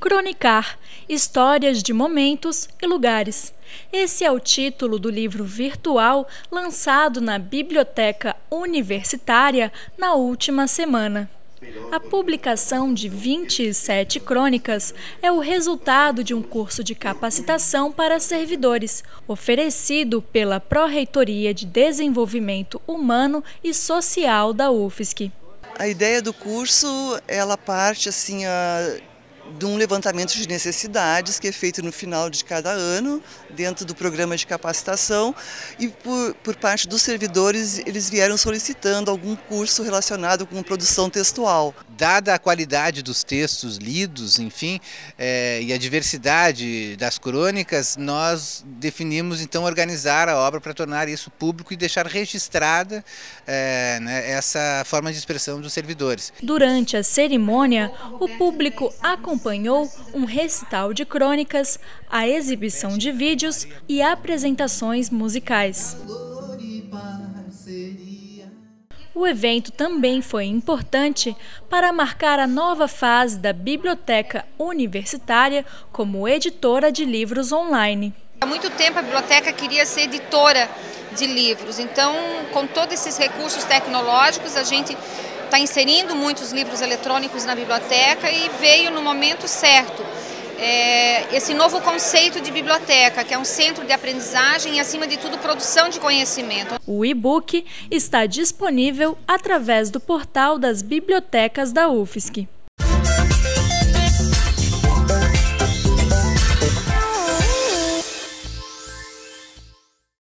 Cronicar Histórias de Momentos e Lugares. Esse é o título do livro virtual lançado na Biblioteca Universitária na última semana. A publicação de 27 crônicas é o resultado de um curso de capacitação para servidores, oferecido pela Pró-Reitoria de Desenvolvimento Humano e Social da UFSC. A ideia do curso, ela parte assim a de um levantamento de necessidades que é feito no final de cada ano, dentro do programa de capacitação, e por, por parte dos servidores, eles vieram solicitando algum curso relacionado com produção textual. Dada a qualidade dos textos lidos, enfim, é, e a diversidade das crônicas, nós definimos então organizar a obra para tornar isso público e deixar registrada é, né, essa forma de expressão dos servidores. Durante a cerimônia, o público acompanhou acompanhou um recital de crônicas, a exibição de vídeos e apresentações musicais. O evento também foi importante para marcar a nova fase da Biblioteca Universitária como editora de livros online. Há muito tempo a biblioteca queria ser editora de livros, então, com todos esses recursos tecnológicos, a gente está inserindo muitos livros eletrônicos na biblioteca e veio no momento certo. É, esse novo conceito de biblioteca, que é um centro de aprendizagem e, acima de tudo, produção de conhecimento. O e-book está disponível através do portal das bibliotecas da UFSC.